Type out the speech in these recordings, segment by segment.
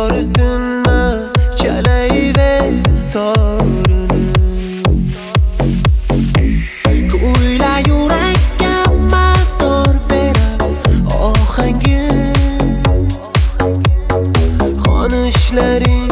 doritunma chalayver torini O'yla yurakka mador berar ohangi oh, Xonishlaring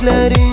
ohangi Xonishlaring